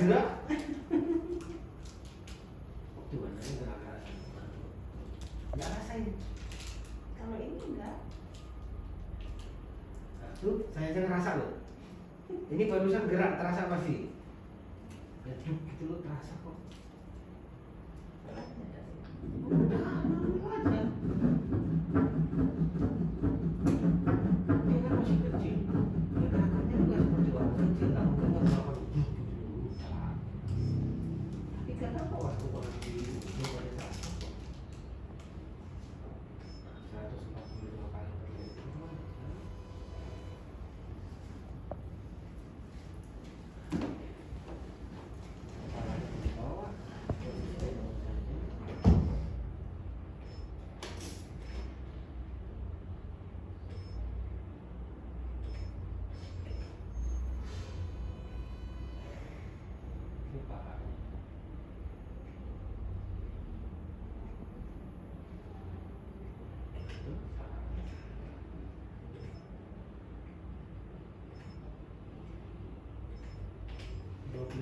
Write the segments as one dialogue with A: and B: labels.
A: gerak tuh anaknya gerak-gerak nggak rasain.
B: Kalau ini enggak.
A: nah, tuh saya aja ngerasa loh. Ini barusan gerak terasa pasti ya gitu loh terasa kok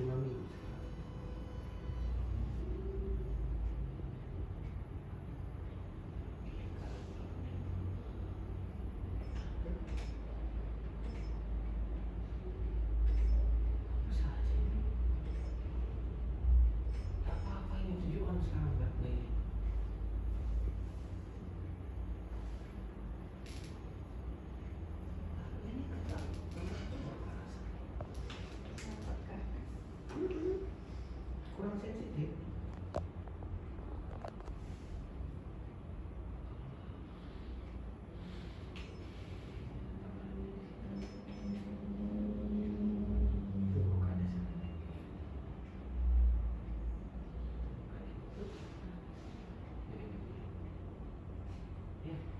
A: Latinoamérica.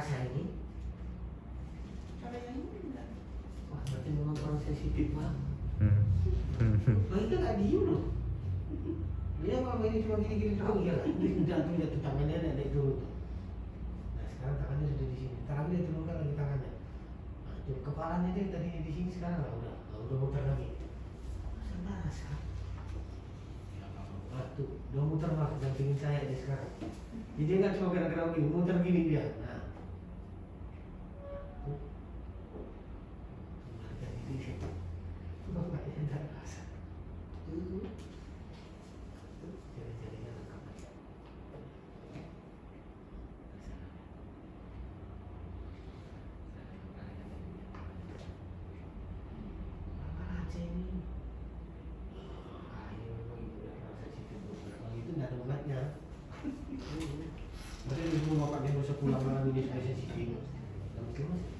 A: rasa ini.
B: Kalau yang ini enggak.
A: Wah, berarti memang orang sensitif banget.
C: Hmm.
A: Nah, itu nggak diem loh. Dia kalau ini cuma gini-gini doang, ya jantung jatuh tangannya ada itu. Nah, sekarang tangannya sudah di sini. Tangannya dia turunkan lagi tangannya. Nah, itu kepalanya dia tadi di sini sekarang lah udah, nggak udah muter lagi. Masa rasa? Ya Allah, tuh, udah muter lah dampingin saya dia sekarang. Jadi dia nggak cuma gerak-gerak gini, muter gini dia. Nah, tuh. Kembalikan di sini. Tuh, bapaknya nggak rasa. Tuh. Tuh, jari-jarinya lengkap aja. Apa aja ini? Ayo, memang ibu udah merasa situ Kalau itu nggak ada obatnya. Berarti ibu bapaknya usah pulang ini sensitif. Nggak mungkin mas.